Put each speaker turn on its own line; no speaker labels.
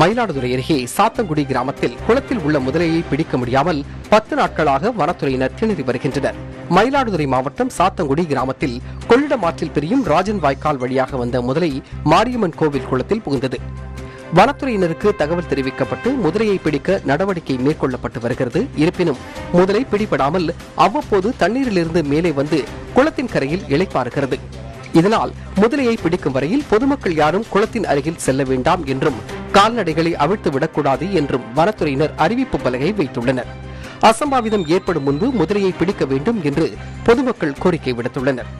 மயிலாடுதுறை அருகே சாத்தங்குடி கிராமத்தில் குளத்தில் உள்ள முதலையை பிடிக்க முடியாமல் பத்து நாட்களாக வனத்துறையினர் திணறி வருகின்றனர். மயிலாடுதுறை மாவட்டம் சாத்தங்குடி கிராமத்தில் கொள்ளிடம் ஆற்றில் பிரியும் ராஜன் வாய்க்கால் வழியாக வந்த முதலை மாரியம்மன் கோவில் குளத்தில் புகுந்தது. வனத்துறையினருக்கு தகவல் தெரிவிக்கப்பட்டு முதலையை பிடிக்க நடவடிக்கை மேற்கொள்ளப்பட்டு வருகிறது. இருப்பினும் முதலை பிடிபடாமல் அவ்வப்போது தண்ணீரிலிருந்து மேலே வந்து குளத்தின் கரையில் இளைப்பாறுகிறது. இதனால் முதலையை பிடிக்கும் வரையில் பொதுமக்கள் யாரும் குளத்தின் அருகில் செல்ல வேண்டாம் என்றும் கால்நடைகளை அவிழ்த்து விடக்கூடாது என்றும் வனத்துறையினர் அறிவிப்பு பலகை வைத்துள்ளனர். அசம்பாவிதம் ஏற்படும் முன்பு முதலையை பிடிக்க வேண்டும் என்று பொதுமக்கள் கோரிக்கை விடுத்துள்ளனர்.